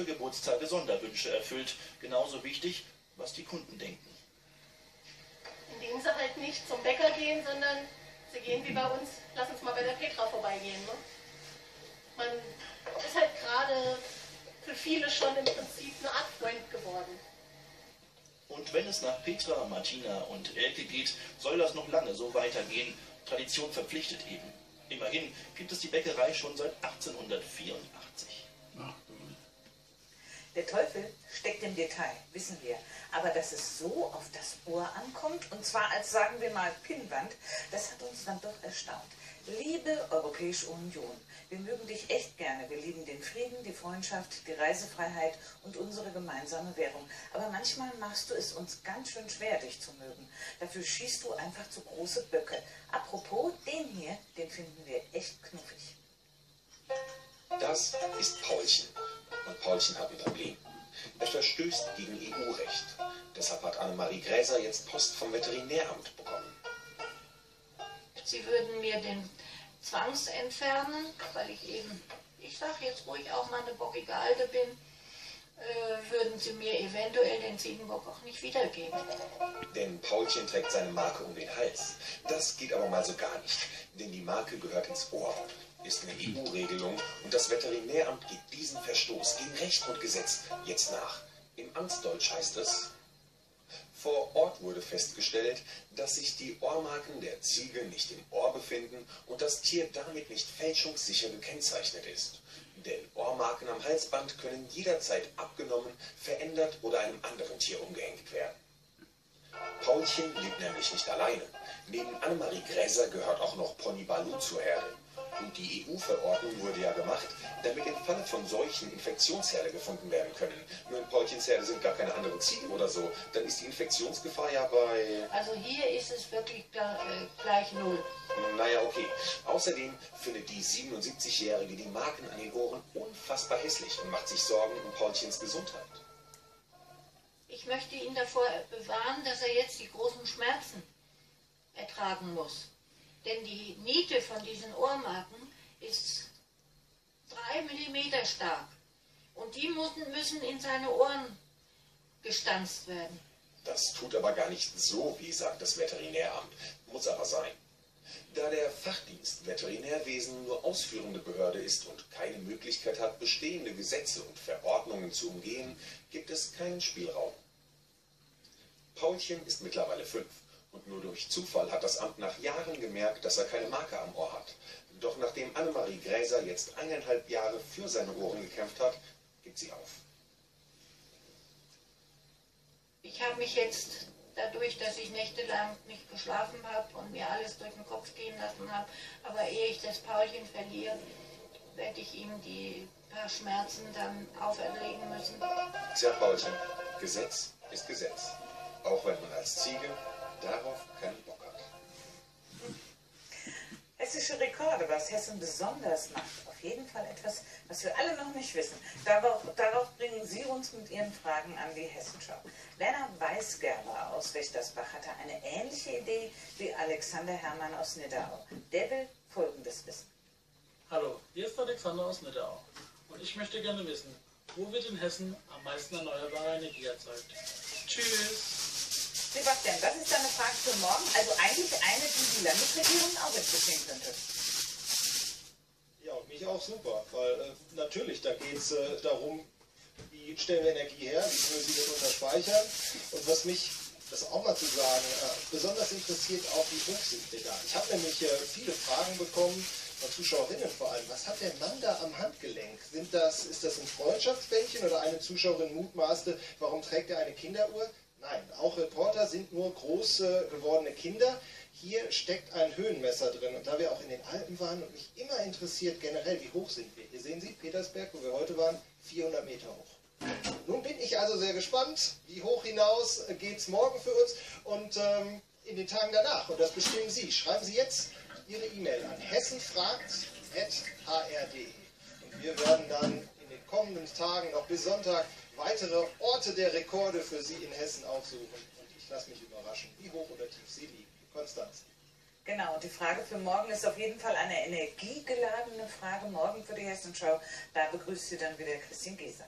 für Geburtstage Sonderwünsche erfüllt. Genauso wichtig, was die Kunden denken. Indem sie halt nicht zum Bäcker gehen, sondern sie gehen wie bei uns, lass uns mal bei der Petra vorbeigehen. Ne? Man ist halt gerade für viele schon im Prinzip eine Art Freund geworden. Und wenn es nach Petra, Martina und Elke geht, soll das noch lange so weitergehen. Tradition verpflichtet eben. Immerhin gibt es die Bäckerei schon seit 1884. Der Teufel steckt im Detail, wissen wir. Aber dass es so auf das Ohr ankommt, und zwar als, sagen wir mal, Pinnwand, das hat uns dann doch erstaunt. Liebe Europäische Union, wir mögen dich echt gerne. Wir lieben den Frieden, die Freundschaft, die Reisefreiheit und unsere gemeinsame Währung. Aber manchmal machst du es uns ganz schön schwer, dich zu mögen. Dafür schießt du einfach zu große Böcke. Apropos, den hier, den finden wir echt knuffig. Das ist Paulchen. Und Paulchen hat ein Problem. Er verstößt gegen EU-Recht. Deshalb hat Annemarie Gräser jetzt Post vom Veterinäramt bekommen. Sie würden mir den Zwangs entfernen, weil ich eben, ich sage jetzt ruhig auch mal eine bockige Alte bin, äh, würden Sie mir eventuell den Ziegenbock auch nicht wiedergeben. Denn Paulchen trägt seine Marke um den Hals. Das geht aber mal so gar nicht, denn die Marke gehört ins Ohr ist eine EU-Regelung und das Veterinäramt geht diesen Verstoß gegen Recht und Gesetz jetzt nach. Im Amtsdeutsch heißt es, vor Ort wurde festgestellt, dass sich die Ohrmarken der Ziege nicht im Ohr befinden und das Tier damit nicht fälschungssicher gekennzeichnet ist. Denn Ohrmarken am Halsband können jederzeit abgenommen, verändert oder einem anderen Tier umgehängt werden. Paulchen lebt nämlich nicht alleine. Neben Annemarie Gräser gehört auch noch Pony Balu zur Herde. Und die EU-Verordnung wurde ja gemacht, damit im Falle von Seuchen Infektionsherde gefunden werden können. Nur in Paulchens Herde sind gar keine anderen Ziegen oder so. Dann ist die Infektionsgefahr ja bei... Also hier ist es wirklich äh, gleich null. Naja, okay. Außerdem findet die 77-Jährige die Marken an den Ohren unfassbar hässlich und macht sich Sorgen um Paulchens Gesundheit. Ich möchte ihn davor bewahren, dass er jetzt die großen Schmerzen ertragen muss. Denn die Niete von diesen Ohrmarken ist drei Millimeter stark. Und die müssen, müssen in seine Ohren gestanzt werden. Das tut aber gar nicht so wie sagt das Veterinäramt. Muss aber sein. Da der Fachdienst Veterinärwesen nur ausführende Behörde ist und keine Möglichkeit hat, bestehende Gesetze und Verordnungen zu umgehen, gibt es keinen Spielraum. Paulchen ist mittlerweile fünf. Und nur durch Zufall hat das Amt nach Jahren gemerkt, dass er keine Marke am Ohr hat. Doch nachdem Annemarie Gräser jetzt eineinhalb Jahre für seine Ohren gekämpft hat, gibt sie auf. Ich habe mich jetzt dadurch, dass ich nächtelang nicht geschlafen habe und mir alles durch den Kopf gehen lassen habe, aber ehe ich das Paulchen verliere, werde ich ihm die paar Schmerzen dann auferlegen müssen. Tja, Paulchen, Gesetz ist Gesetz. Auch wenn man als Ziege darauf keinen Bock hat. Hessische Rekorde, was Hessen besonders macht. Auf jeden Fall etwas, was wir alle noch nicht wissen. Darauf, darauf bringen Sie uns mit Ihren Fragen an die Hessenschau. Werner Weisgerber aus Wächtersbach hatte eine ähnliche Idee wie Alexander Hermann aus Nidau. Der will Folgendes wissen. Hallo, hier ist Alexander aus Nidau. Und ich möchte gerne wissen, wo wird in Hessen am meisten erneuerbare Energie erzeugt? Tschüss! Sebastian, das ist eine Frage für morgen. Also eigentlich eine, die die Landesregierung auch interessieren könnte. Ja, und mich auch super, weil äh, natürlich, da geht es äh, darum, wie stellen wir Energie her, wie können wir sie denn unterspeichern. Und was mich, das auch mal zu sagen, äh, besonders interessiert, auch wie hoch sind wir da. Ich habe nämlich äh, viele Fragen bekommen, von Zuschauerinnen vor allem. Was hat der Mann da am Handgelenk? Sind das, ist das ein Freundschaftsbändchen oder eine Zuschauerin mutmaßte, warum trägt er eine Kinderuhr? Nein, auch Reporter sind nur groß gewordene Kinder. Hier steckt ein Höhenmesser drin. Und da wir auch in den Alpen waren und mich immer interessiert generell, wie hoch sind wir? Hier sehen Sie, Petersberg, wo wir heute waren, 400 Meter hoch. Nun bin ich also sehr gespannt, wie hoch hinaus geht es morgen für uns und ähm, in den Tagen danach. Und das bestimmen Sie. Schreiben Sie jetzt Ihre E-Mail an hessenfragt.hr.de. Und wir werden dann in den kommenden Tagen noch bis Sonntag weitere Orte der Rekorde für Sie in Hessen aufsuchen. Und ich lasse mich überraschen, wie hoch oder tief Sie liegen. Konstanz. Genau, und die Frage für morgen ist auf jeden Fall eine energiegeladene Frage morgen für die Hessenschau. Da begrüßt Sie dann wieder Christine Geser.